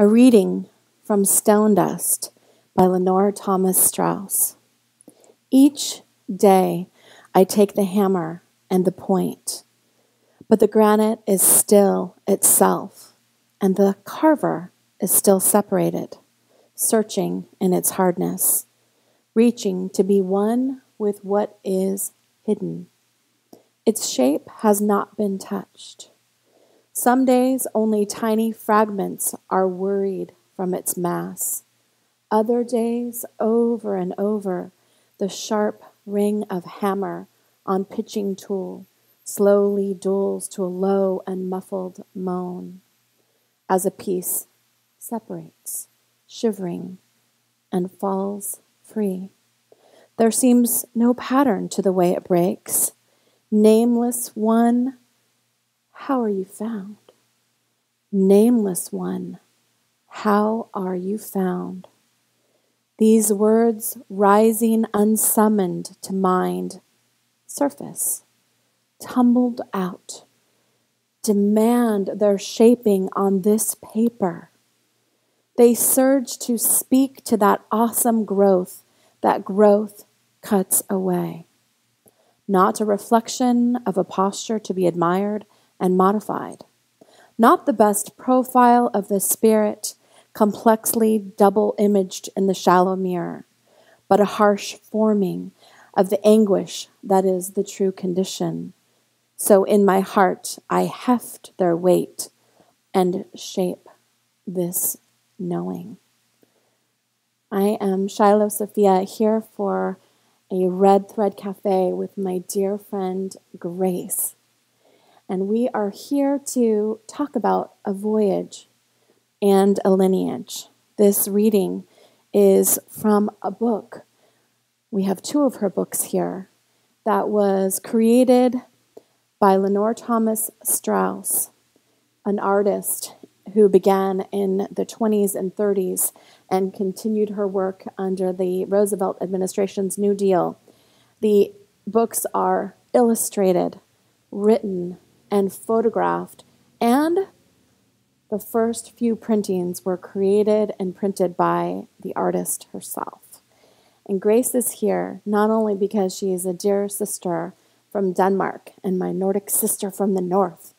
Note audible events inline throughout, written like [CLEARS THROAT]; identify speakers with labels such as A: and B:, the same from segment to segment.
A: A reading from Stone Dust by Lenore Thomas Straus. Each day I take the hammer and the point, but the granite is still itself, and the carver is still separated, searching in its hardness, reaching to be one with what is hidden. Its shape has not been touched. Some days only tiny fragments are worried from its mass. Other days, over and over, the sharp ring of hammer on pitching tool slowly dulls to a low and muffled moan as a piece separates, shivering, and falls free. There seems no pattern to the way it breaks. Nameless one, how are you found? Nameless one, how are you found? These words rising unsummoned to mind, surface, tumbled out, demand their shaping on this paper. They surge to speak to that awesome growth, that growth cuts away. Not a reflection of a posture to be admired and modified. Not the best profile of the spirit, complexly double imaged in the shallow mirror, but a harsh forming of the anguish that is the true condition. So in my heart I heft their weight and shape this knowing. I am Shiloh Sophia here for a Red Thread Cafe with my dear friend Grace. And we are here to talk about a voyage and a lineage. This reading is from a book. We have two of her books here that was created by Lenore Thomas Straus, an artist who began in the 20s and 30s and continued her work under the Roosevelt administration's New Deal. The books are illustrated, written, and photographed, and the first few printings were created and printed by the artist herself. And Grace is here not only because she is a dear sister from Denmark and my Nordic sister from the north,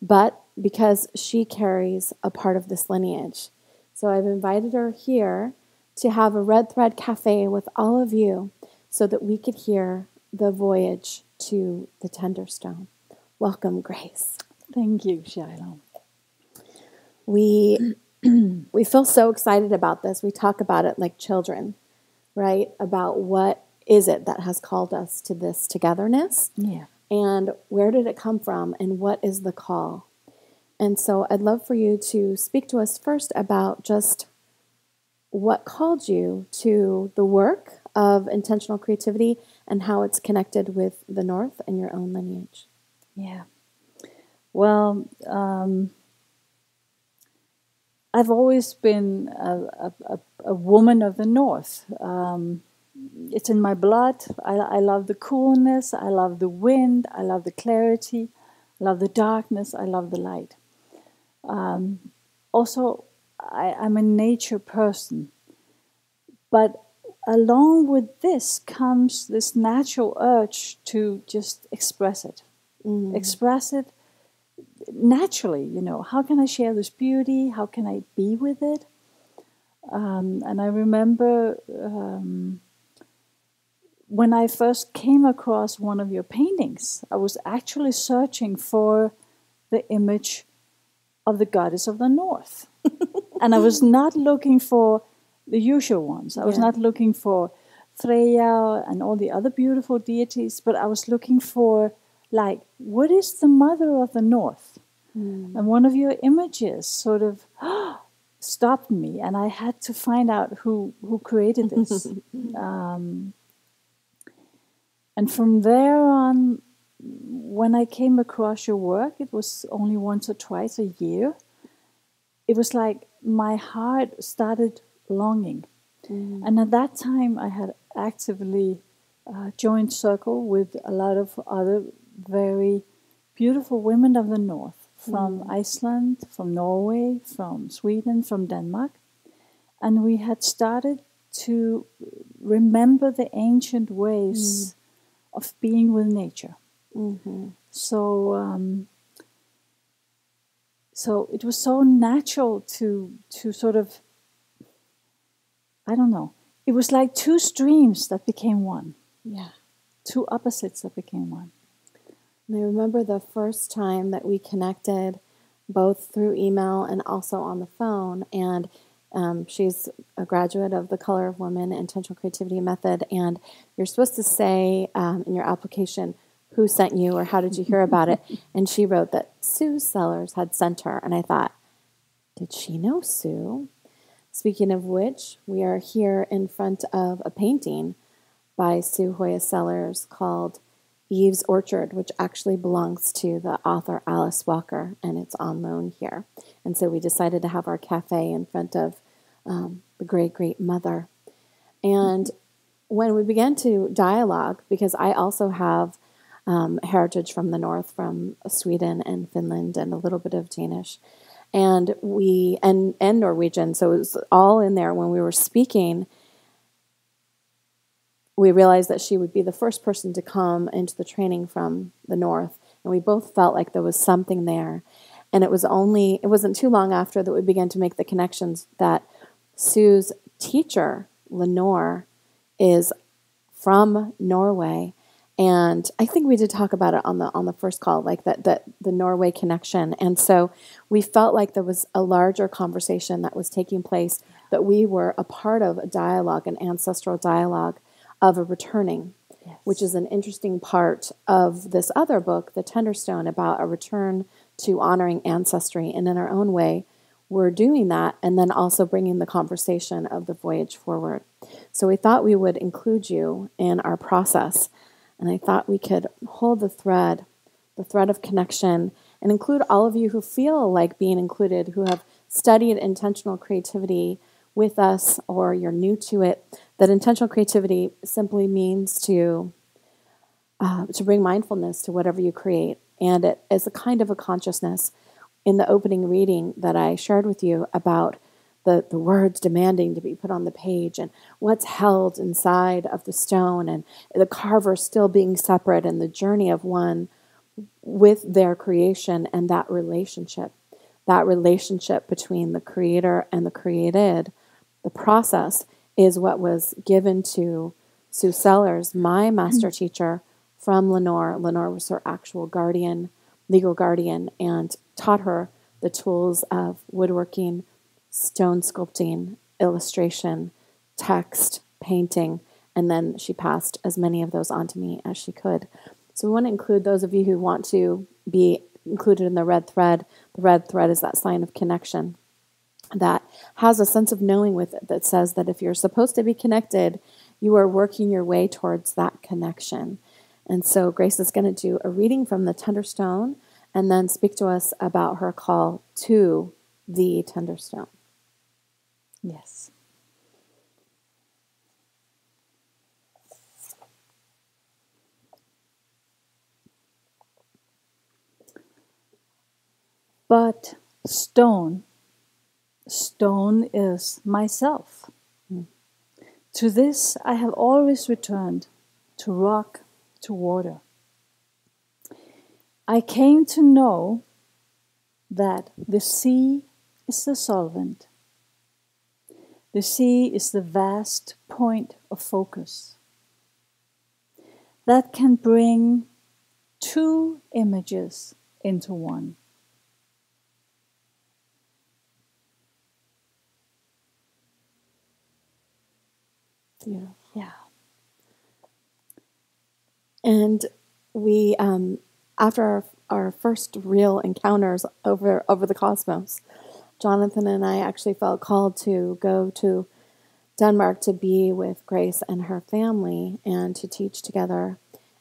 A: but because she carries a part of this lineage. So I've invited her here to have a Red Thread Cafe with all of you so that we could hear the voyage to the Tenderstone. Welcome, Grace.
B: Thank you, Shiloh.
A: We [CLEARS THROAT] we feel so excited about this. We talk about it like children, right? About what is it that has called us to this togetherness?
B: Yeah.
A: And where did it come from and what is the call? And so I'd love for you to speak to us first about just what called you to the work of intentional creativity and how it's connected with the North and your own lineage.
B: Yeah. Well, um, I've always been a, a, a, woman of the North. Um, it's in my blood. I, I, love the coolness. I love the wind. I love the clarity. I love the darkness. I love the light. Um, also, I, I'm a nature person. But along with this comes this natural urge to just express it. Mm. Express it naturally, you know. How can I share this beauty? How can I be with it? Um, and I remember um, when I first came across one of your paintings, I was actually searching for the image of the goddess of the north. [LAUGHS] and I was not looking for the usual ones. I was yeah. not looking for Freya and all the other beautiful deities, but I was looking for, like, what is the mother of the north? Mm. And one of your images sort of [GASPS] stopped me, and I had to find out who, who created this. [LAUGHS] um, and from there on, when I came across your work, it was only once or twice a year. It was like my heart started longing. Mm. And at that time, I had actively uh, joined Circle with a lot of other very beautiful women of the North from Iceland, from Norway, from Sweden, from Denmark. And we had started to remember the ancient ways of being with nature.
A: Mm-hmm.
B: So, um, so it was so natural to to sort of, I don't know. It was like two streams that became one,
A: Yeah.
B: two opposites that became one.
A: And I remember the first time that we connected, both through email and also on the phone. And um, she's a graduate of the Color of Women Intentional Creativity Method. And you're supposed to say um, in your application who sent you or how did you hear about it. [LAUGHS] And she wrote that Sue Sellars had sent her. And I thought, did she know Sue? Speaking of which, we are here in front of a painting by Sue Hoya Sellars called Eve's Orchard, which actually belongs to the author Alice Walker, and it's on loan here. And so we decided to have our cafe in front of um, the great great mother. And when we began to dialogue, because I also have um, heritage from the north, from Sweden and Finland, and a little bit of Danish, and we and and Norwegian, so it was all in there when we were speaking we realized that she would be the first person to come into the training from the north and we both felt like there was something there. And it was only it wasn't too long after that we began to make the connections that sue's teacher lenore is from norway. And i think we did talk about it on the on the first call like that that the norway connection. And so we felt like there was a larger conversation that was taking place that we were a part of a dialogue an ancestral dialogue of a returning,
B: Yes.
A: which is an interesting part of this other book, The Tenderstone, about a return to honoring ancestry. And in our own way, we're doing that and then also bringing the conversation of the voyage forward. So we thought we would include you in our process. And I thought we could hold the thread, the thread of connection, and include all of you who feel like being included, who have studied intentional creativity with us or you're new to it, that intentional creativity simply means to uh, to bring mindfulness to whatever you create, and it is a kind of a consciousness. In the opening reading that I shared with you about the, the words demanding to be put on the page and what's held inside of the stone and the carver still being separate and the journey of one with their creation and that relationship that relationship between the creator and the created the process is what was given to Sue Sellars, my mm-hmm. master teacher from Lenore. Lenore was her actual guardian, legal guardian, and taught her the tools of woodworking, stone sculpting, illustration, text, painting, and then she passed as many of those on to me as she could. So we want to include those of you who want to be included in the red thread. The red thread is that sign of connection that has a sense of knowing with it that says that if you're supposed to be connected, you are working your way towards that connection. And so Grace is going to do a reading from the Tenderstone and then speak to us about her call to the Tenderstone.
B: Yes. But stone, stone is myself. Hmm. To this I have always returned, to rock, to water. I came to know that the sea is the solvent. The sea is the vast point of focus that can bring two images into one.
A: Beautiful.
B: Yeah.
A: And we, um, after our, our first real encounters over over the cosmos, Jonathan and I actually felt called to go to Denmark to be with Grace and her family and to teach together.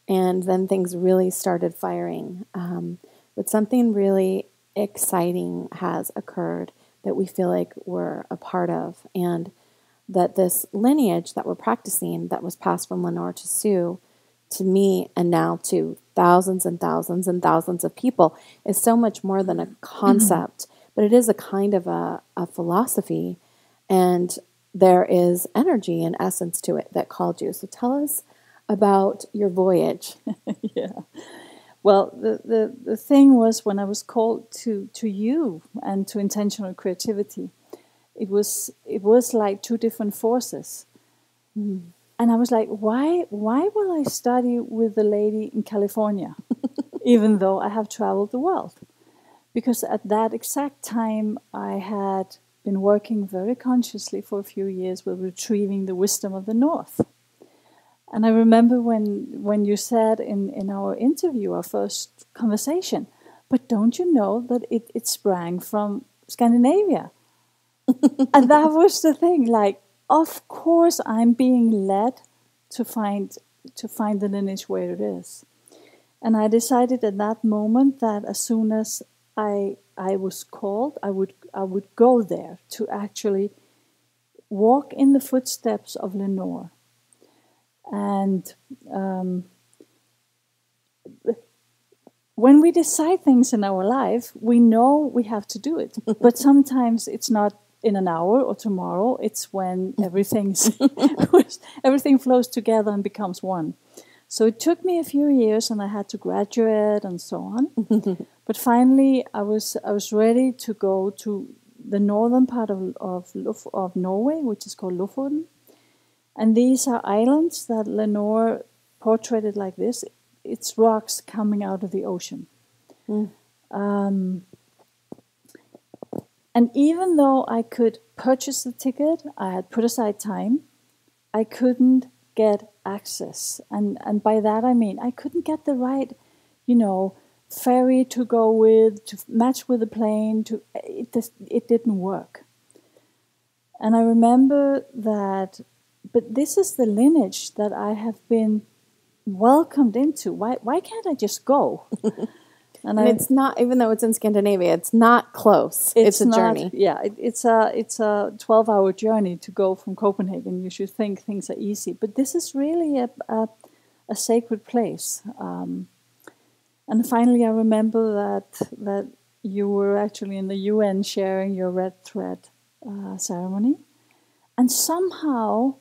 A: And then things really started firing. Um, but something really exciting has occurred that we feel like we're a part of. And that this lineage that we're practicing, that was passed from Lenore to Sue, to me and now to thousands and thousands and thousands of people is so much more than a mm-hmm. concept, but it is a kind of a, a philosophy. And there is energy and essence to it that called you. So tell us about your voyage. [LAUGHS]
B: yeah. Well, the, the, the thing was when I was called to, to you and to intentional creativity, it was it was like two different forces. Mm. And I was like, why why will I study with the lady in California, [LAUGHS] even though I have traveled the world? Because at that exact time I had been working very consciously for a few years with retrieving the wisdom of the North. And I remember when, when you said in, in our interview, our first conversation, but don't you know that it, it sprang from Scandinavia? And that was the thing. Like, of course, I'm being led to find to find the lineage where it is. And I decided at that moment that as soon as I I was called, I would I would go there to actually walk in the footsteps of Lenore and um, when we decide things in our life, we know we have to do it. [LAUGHS] but sometimes it's not in an hour or tomorrow. It's when [LAUGHS] everything's [LAUGHS] everything flows together and becomes one. So it took me a few years, and I had to graduate and so on. [LAUGHS] but finally, I was I was ready to go to the northern part of of, of Norway, which is called Lofoten, and these are islands that Lenore portrayed like this. It's rocks coming out of the ocean. Mm. Um, and even though I could purchase the ticket, I had put aside time, I couldn't get access. And, and by that I mean I couldn't get the right, you know, ferry to go with, to match with the plane. To it, just, it didn't work. And I remember that but this is the lineage that I have been welcomed into. Why why can't I just go? [LAUGHS]
A: And, and I, it's not, even though it's in Scandinavia, it's not close. It's, it's a not, journey.
B: Yeah, it, it's a it's a twelve hour journey to go from Copenhagen. You should think things are easy, but this is really a a, a sacred place. Um, and finally, I remember that that you were actually in the UN sharing your red thread uh, ceremony, and somehow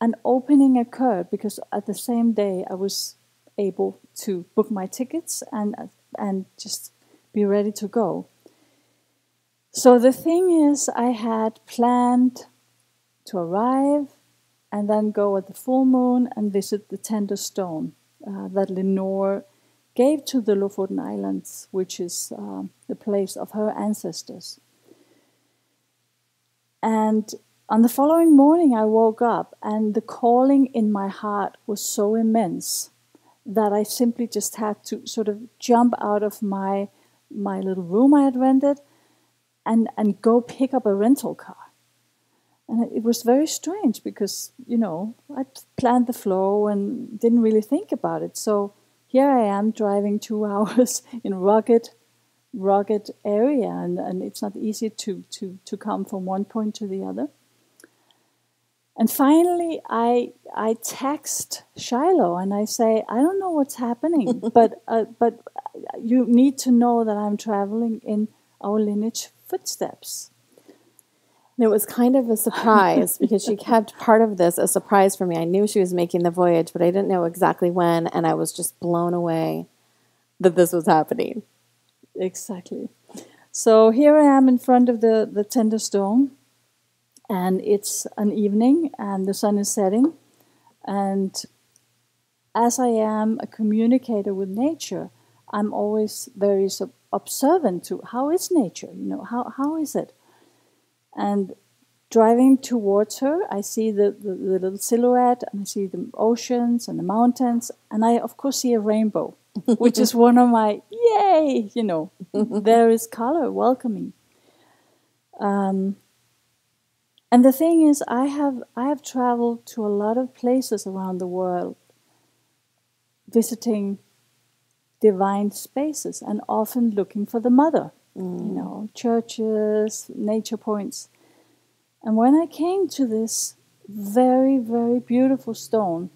B: an opening occurred because at the same day I was able to book my tickets and and just be ready to go. So the thing is, I had planned to arrive and then go at the full moon and visit the tender stone uh, that Lenore gave to the Lofoten Islands, which is uh, the place of her ancestors. And on the following morning, I woke up and the calling in my heart was so immense that I simply just had to sort of jump out of my my little room I had rented and and go pick up a rental car. And it was very strange because, you know, I planned the flow and didn't really think about it. So here I am driving two [LAUGHS] hours in rugged, rugged area, and, and it's not easy to, to, to come from one point to the other. And finally, I I text Shiloh and I say, I don't know what's happening, [LAUGHS] but uh, but you need to know that I'm traveling in our lineage footsteps.
A: And it was kind of a surprise [LAUGHS] because she kept part of this a surprise for me. I knew she was making the voyage, but I didn't know exactly when, and I was just blown away that this was happening.
B: Exactly. So here I am in front of the, the tender stone and it's an evening and the sun is setting. And as i am a communicator with nature i'm always very observant to how is nature you know how, how is it? And driving towards her i see the, the, the little silhouette and i see the oceans and the mountains and i of course see a rainbow [LAUGHS] which is one of my yay you know [LAUGHS] there is color welcoming. Um, and the thing is, I have I have traveled to a lot of places around the world, visiting divine spaces, and often looking for the mother. Mm. You know, churches, nature points. And when I came to this very very beautiful stone,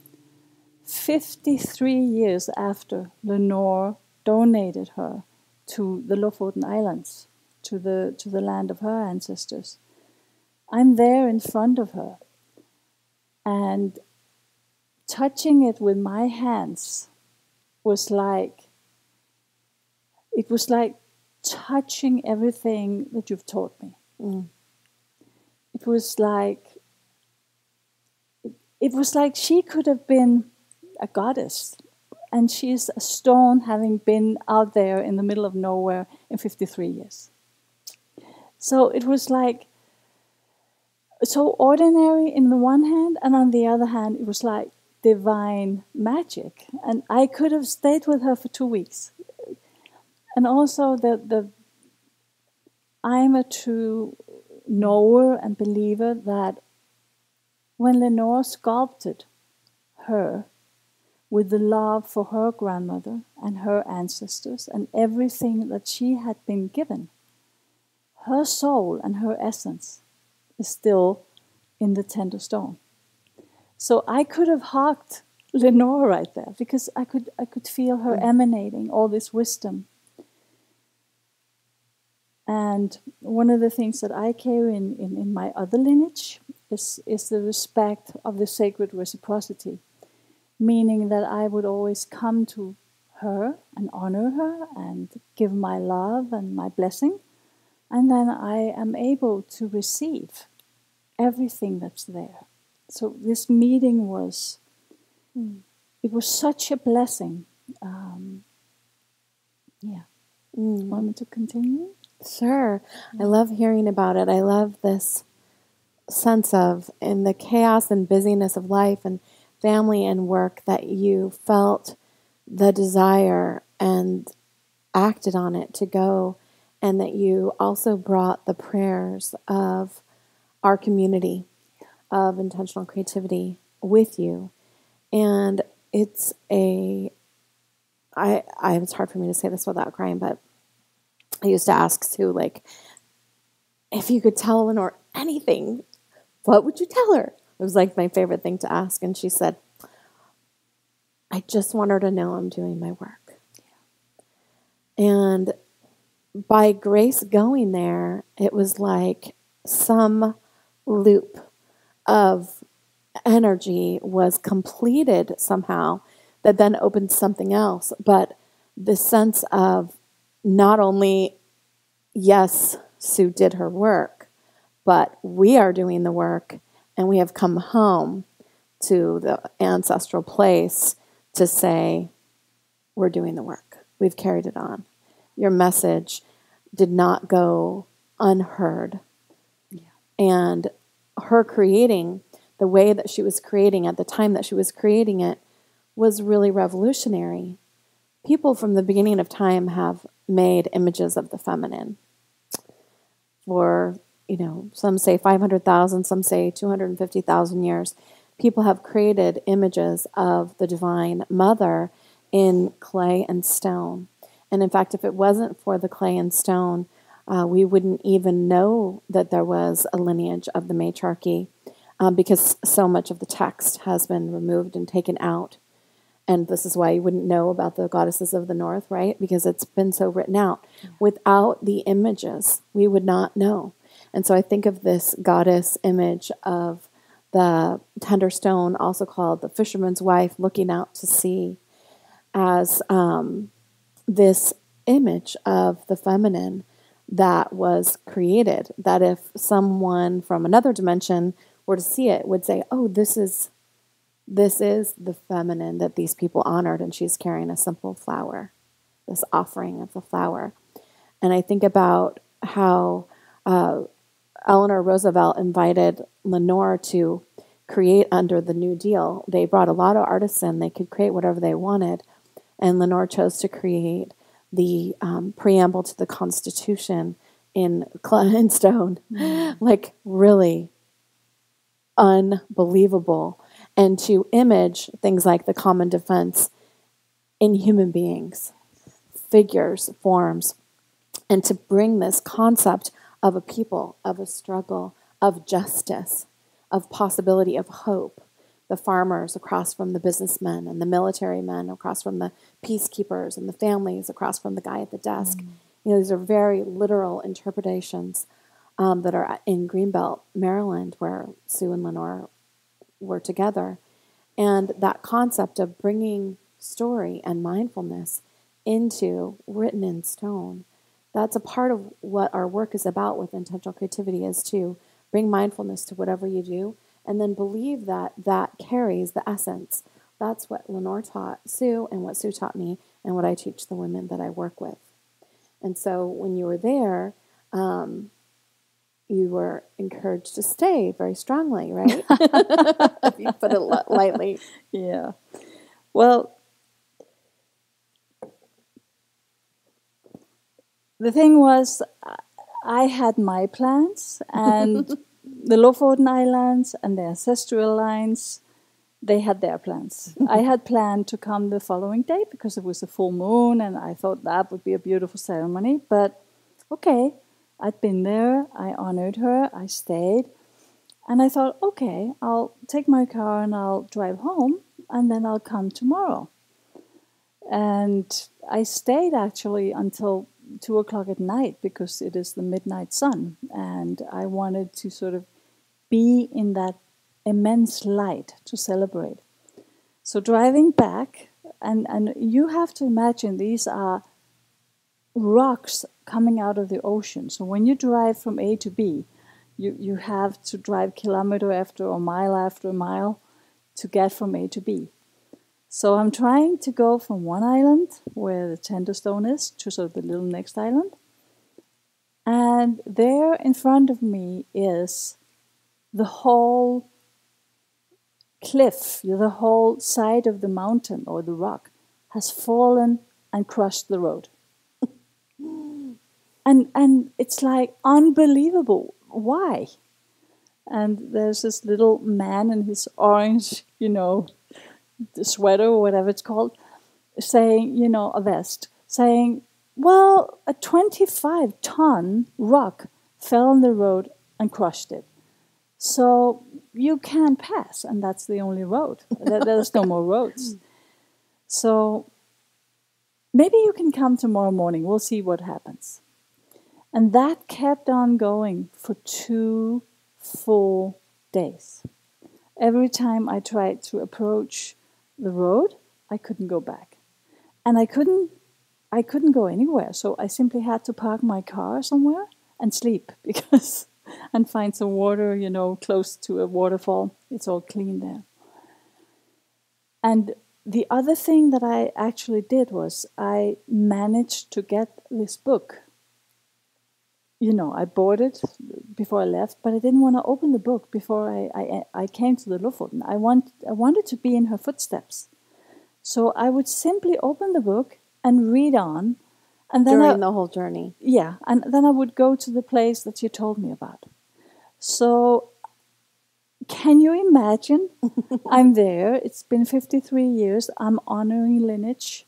B: 53 years after Lenore donated her to the Lofoten Islands, to the, to the land of her ancestors. I'm there in front of her and touching it with my hands was like it was like touching everything that you've taught me.
A: Mm.
B: It was like it was like she could have been a goddess and she's a stone having been out there in the middle of nowhere in 53 years. So it was like so ordinary in the one hand, and on the other hand, it was like divine magic. And I could have stayed with her for two weeks. And also, the, the I'm a true knower and believer that when Lenore sculpted her with the love for her grandmother and her ancestors and everything that she had been given, her soul and her essence is still in the tender stone. So I could have hugged Lenore right there because I could I could feel her mm. emanating all this wisdom. And one of the things that I carry in, in, in my other lineage is, is the respect of the sacred reciprocity, meaning that I would always come to her and honor her and give my love and my blessing and then I am able to receive everything that's there. So this meeting was, mm. it was such a blessing. Um, yeah. Mm. Want me to continue?
A: Sure. I love hearing about it. I love this sense of, in the chaos and busyness of life and family and work, that you felt the desire and acted on it to go and that you also brought the prayers of our community of intentional creativity with you. And it's a I I it's hard for me to say this without crying, but I used to ask Sue like if you could tell Lenore anything, what would you tell her? It was like my favorite thing to ask. And she said, I just want her to know I'm doing my work. And by Grace going there, it was like some loop of energy was completed somehow that then opened something else. But the sense of not only, yes, Sue did her work, but we are doing the work and we have come home to the ancestral place to say, we're doing the work. We've carried it on your message did not go unheard. Yeah. And her creating the way that she was creating at the time that she was creating it was really revolutionary. People from the beginning of time have made images of the feminine for, you know, some say 500,000, some say 250,000 years. People have created images of the divine mother in clay and stone. And in fact, if it wasn't for the clay and stone, uh, we wouldn't even know that there was a lineage of the matriarchy um, because so much of the text has been removed and taken out. And this is why you wouldn't know about the goddesses of the north, right? Because it's been so written out. Yeah. Without the images, we would not know. And so I think of this goddess image of the tender stone, also called the fisherman's wife, looking out to sea, as um, this image of the feminine that was created. That if someone from another dimension were to see it, would say, "Oh, this is this is the feminine that these people honored, and she's carrying a simple flower, this offering of the flower." And I think about how uh, Eleanor Roosevelt invited Lenore to create under the New Deal. They brought a lot of artists in; they could create whatever they wanted and Lenore chose to create the um, preamble to the Constitution in and stone. Mm-hmm. Like, really unbelievable. And to image things like the common defense in human beings, figures, forms, and to bring this concept of a people, of a struggle, of justice, of possibility, of hope the farmers across from the businessmen and the military men across from the peacekeepers and the families across from the guy at the desk. Mm. You know, these are very literal interpretations um, that are in Greenbelt, Maryland, where Sue and Lenore were together. And that concept of bringing story and mindfulness into written in stone, that's a part of what our work is about with intentional creativity is to bring mindfulness to whatever you do and then believe that that carries the essence. That's what Lenore taught Sue and what Sue taught me and what I teach the women that I work with. And so when you were there, um, you were encouraged to stay very strongly, right? [LAUGHS] if you put it lightly.
B: Yeah. Well, the thing was, I had my plans, and [LAUGHS] the Lofoten Islands and the ancestral lines, they had their plans. [LAUGHS] I had planned to come the following day because it was a full moon, and I thought that would be a beautiful ceremony. But okay, I'd been there, I honored her, I stayed, and I thought, okay, I'll take my car and I'll drive home, and then I'll come tomorrow. And I stayed actually until two o'clock at night because it is the midnight sun, and I wanted to sort of be in that immense light to celebrate. So driving back, and, and you have to imagine these are rocks coming out of the ocean. So when you drive from A to B, you, you have to drive kilometer after or mile after a mile to get from A to B. So I'm trying to go from one island where the Tenderstone is to sort of the little next island. And there in front of me is the whole cliff, the whole side of the mountain or the rock has fallen and crushed the road. [LAUGHS] and and it's like unbelievable. Why? And there's this little man in his orange, you know, sweater or whatever it's called, saying, you know, a vest, saying, well, a 25 ton rock fell on the road and crushed it. So you can't pass, and that's the only road. There's no more roads. [LAUGHS] Hmm. So maybe you can come tomorrow morning. We'll see what happens. And that kept on going for two full days. Every time I tried to approach the road, I couldn't go back. And I couldn't I couldn't go anywhere. So I simply had to park my car somewhere and sleep [LAUGHS] because and find some water, you know, close to a waterfall. It's all clean there. And the other thing that I actually did was I managed to get this book. You know, I bought it before I left, but I didn't want to open the book before I, I, I came to the Lofoten. I, want, I wanted to be in her footsteps. So I would simply open the book and read on.
A: And then During I, the whole journey.
B: Yeah, and then I would go to the place that you told me about. So can you imagine? [LAUGHS] I'm there. It's been 53 years. I'm honoring lineage.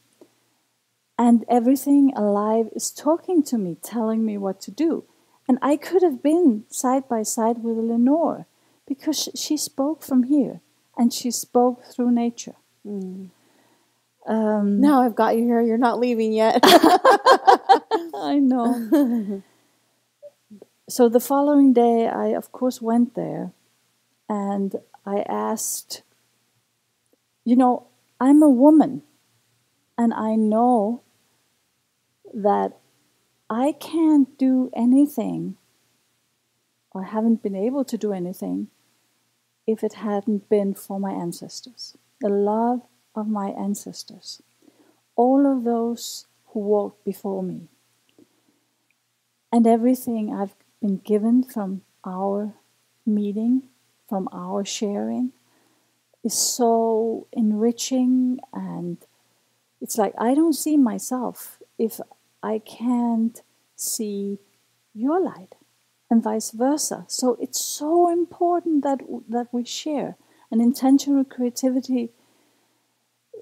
B: And everything alive is talking to me, telling me what to do. And I could have been side by side with Lenore because she spoke from here and she spoke through nature. Mm.
A: Um, now I've got you here. You're not leaving yet. [LAUGHS] [LAUGHS]
B: I know. so the following day, I of course went there and I asked, you know, I'm a woman and I know that I can't do anything or haven't been able to do anything if it hadn't been for my ancestors. The love of my ancestors, all of those who walked before me, and everything I've been given from our meeting, from our sharing, is so enriching and it's like I don't see myself if I can't see your light and vice versa. So it's so important that that we share. And intentional creativity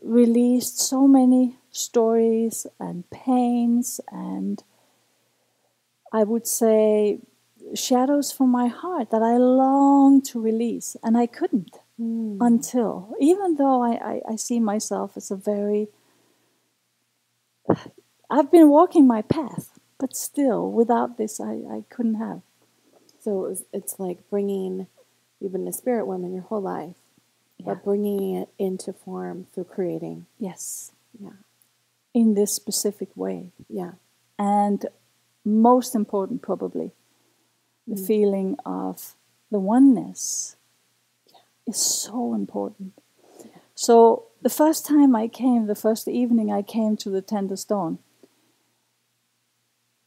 B: released so many stories and pains and I would say shadows from my heart that I longed to release and I couldn't.
A: Mm.
B: until, even though I, I, I see myself as a very, I've been walking my path, but still, without this, I, I couldn't have.
A: So it was, it's like bringing, you've been a spirit woman your whole life,
B: Yeah.
A: but bringing it into form through creating.
B: Yes,
A: Yeah.
B: in this specific way.
A: Yeah.
B: And most important, probably, the
A: Mm.
B: feeling of the oneness is so important. So, the first time I came, the first evening I came to the Tender Stone,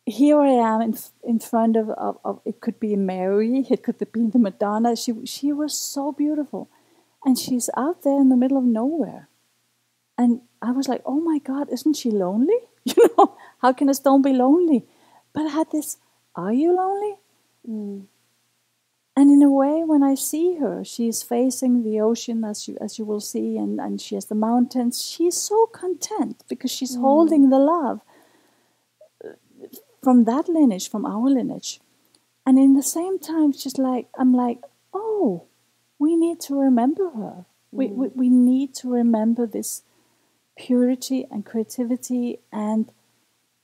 B: here I am in, in front of, of, of, it could be Mary, it could be the Madonna. She, she was so beautiful. And she's out there in the middle of nowhere. And I was like, oh my God, isn't she lonely? [LAUGHS] You know, how can a stone be lonely? But I had this, are you lonely?
A: Mm.
B: And in a way, when I see her, she's facing the ocean, as you as you will see, and, and she has the mountains. She's so content because she's holding the love uh, from that lineage, from our lineage. And in the same time, she's like, I'm like, oh, we need to remember her. We, we, mm. we need to remember this purity and creativity and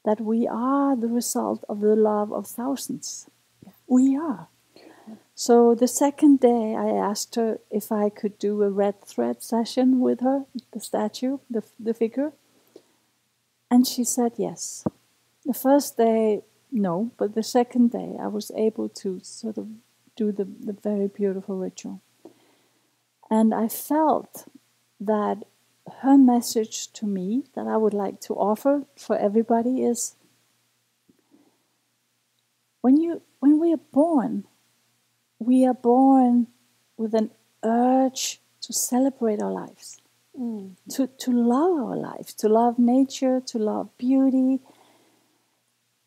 B: that we are the result of the love of thousands. We are. So the second day, I asked her if I could do a red thread session with her, the statue, the, the figure. And she said yes. The first day, no, but the second day, I was able to sort of do the, the very beautiful ritual. And I felt that her message to me that I would like to offer for everybody is when you when we are born, we are born with an urge to celebrate our lives,
A: Mm.
B: to, to love our lives, to love nature, to love beauty.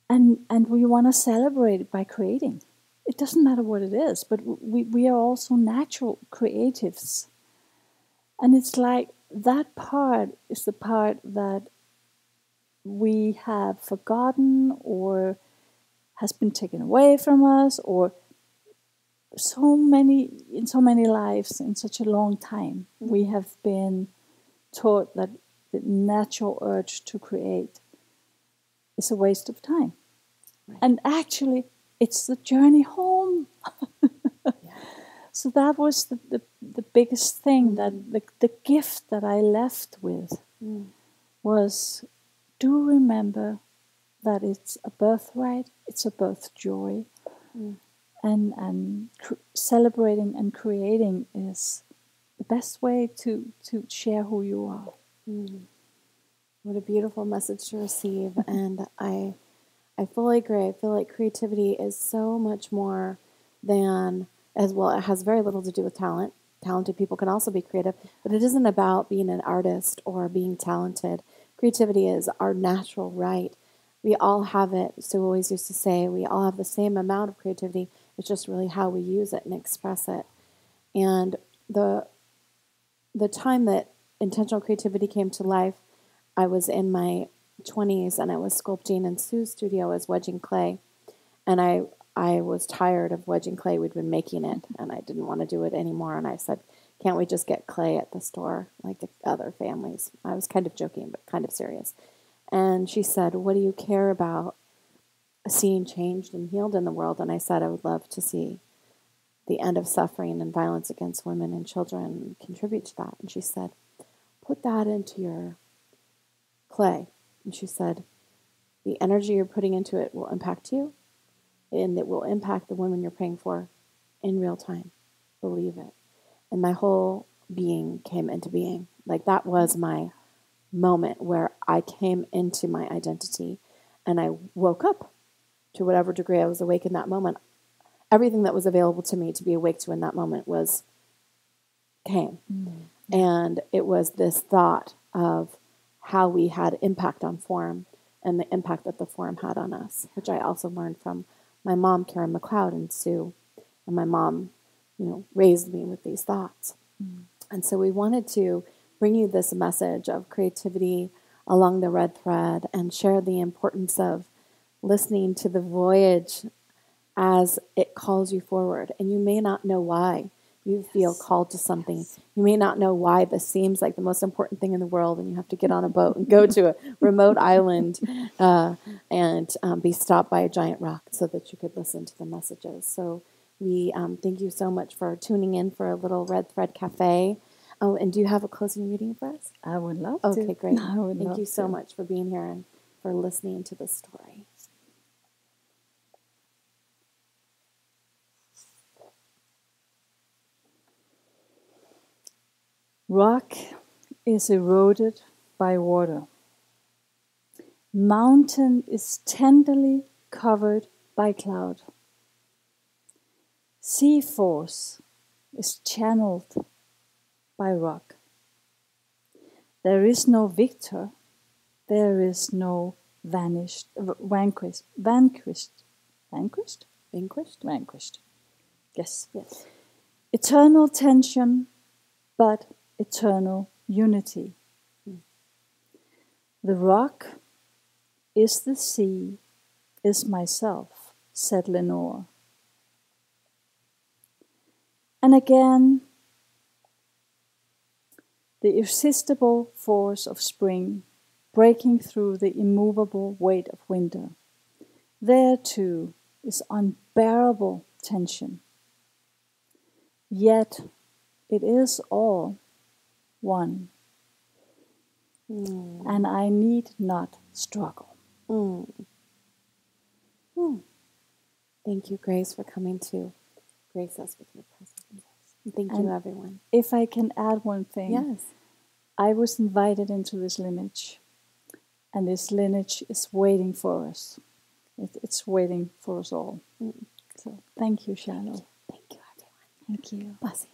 B: And, and we want to celebrate it by creating. It doesn't matter what it is, but we, we are also natural creatives. And it's like that part is the part that we have forgotten or has been taken away from us or so many in so many lives in such a long time mm-hmm. we have been taught that the natural urge to create is a waste of time
A: Right.
B: and actually it's the journey home [LAUGHS] so that was the, the, the biggest thing that the, the gift that i left with
A: Mm.
B: was do remember that it's a birthright, it's a birth joy,
A: Mm.
B: and and cr- celebrating and creating is the best way to to share who you are.
A: Mm. What a beautiful message to receive, [LAUGHS] and I, I fully agree. I feel like creativity is so much more than as well. It has very little to do with talent. Talented people can also be creative, but it isn't about being an artist or being talented. Creativity is our natural right. We all have it. Sue always used to say we all have the same amount of creativity. It's just really how we use it and express it. And the the time that intentional creativity came to life, I was in my 20s and I was sculpting in Sue's studio as wedging clay. And I, I was tired of wedging clay. We'd been making it and I didn't want to do it anymore. And I said, Can't we just get clay at the store like the other families? I was kind of joking, but kind of serious. And she said, What do you care about seeing changed and healed in the world? And I said, I would love to see the end of suffering and violence against women and children contribute to that. And she said, Put that into your clay. And she said, The energy you're putting into it will impact you and it will impact the women you're praying for in real time. Believe it. And my whole being came into being. Like that was my moment where I came into my identity and I woke up to whatever degree I was awake in that moment. Everything that was available to me to be awake to in that moment was came. Mm-hmm. And it was this thought of how we had impact on form and the impact that the form had on us, which I also learned from my mom, Karen McLeod, and Sue. And my mom, you know, raised me with these thoughts. Mm. And so we wanted to bring you this message of creativity along the red thread and share the importance of listening to the voyage as it calls you forward. And you may not know why you feel called to something. You may not know why this seems like the most important thing in the world, and you have to get on a boat and go [LAUGHS] to a remote island uh, and um, be stopped by a giant rock so that you could listen to the messages. So we um, thank you so much for tuning in for a little Red Thread Cafe. Oh, and do you have a closing reading for us?
B: I would love to.
A: Okay, great. [LAUGHS]
B: I would
A: Thank you so
B: to.
A: much for being here and for listening to the story.
B: Rock is eroded by water. Mountain is tenderly covered by cloud. Sea force is channeled by rock. There is no victor, there is no vanished, vanquished, vanquished, vanquished,
A: Vanquished?
B: vanquished. Yes.
A: Yes.
B: Eternal tension, but eternal unity. The rock is the sea, is myself, said Lenore. And again, the irresistible force of spring breaking through the immovable weight of winter. There too is unbearable tension. Yet it is all one,
A: Mm.
B: and I need not struggle.
A: Mm. Mm. Thank you, Grace, for coming to grace us with your presence. And thank you,
B: And-
A: everyone.
B: If I can add one thing,
A: Yes.
B: I was invited into this lineage, and this lineage is waiting for us. It, it's waiting for us all.
A: Mm.
B: So thank you, Shiloh.
A: Thank you, everyone.
B: Thank you.
A: Blessings.